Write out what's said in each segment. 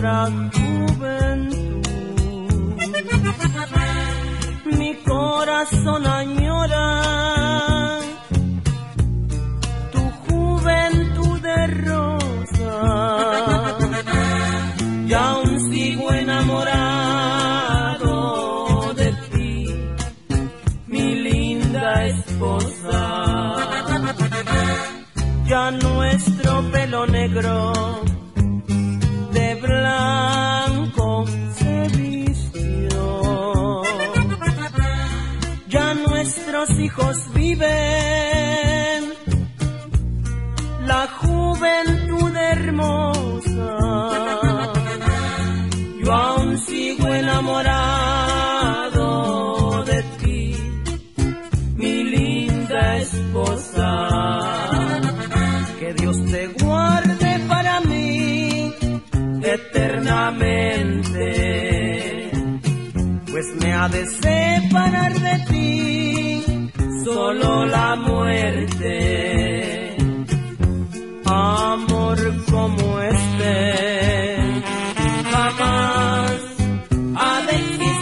nuestra juventud. Mi corazón añora tu juventud de rosa. Y aún sigo enamorado de ti, mi linda esposa. Ya nuestro pelo negro nuestros hijos viven la juventud hermosa. Yo aún sigo enamorado de ti, mi linda esposa. Que Dios te guarde para mí eternamente, pues me ha de separar de ti solo la muerte. Amor como este jamás ha de existir.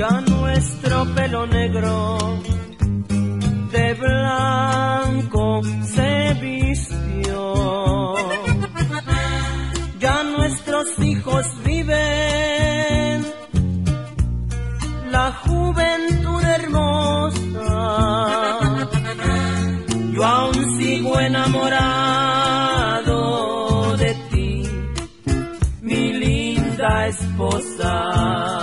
Ya nuestro pelo negro de blanco se vistió. Ya nuestros hijos enamorado de ti, mi linda esposa.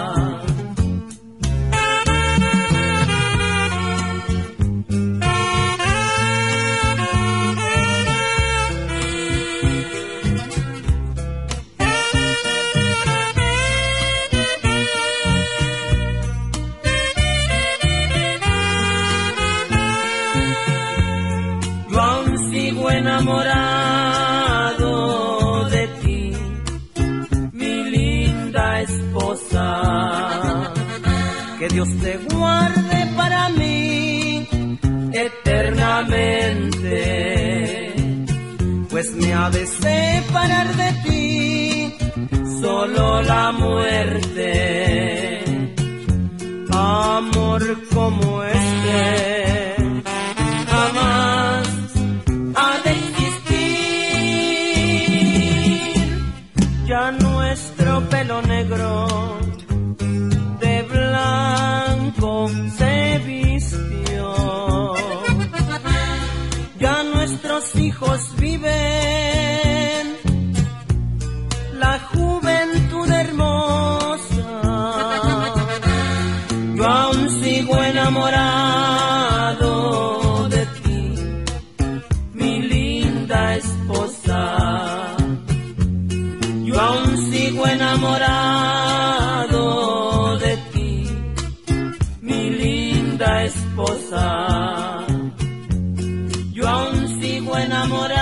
Enamorado de ti, mi linda esposa. Que Dios te guarde para mí eternamente, pues me ha de separar de ti solo la muerte. Amor como este pelo negro de blanco se vistió. Ya nuestros hijos viven enamorado.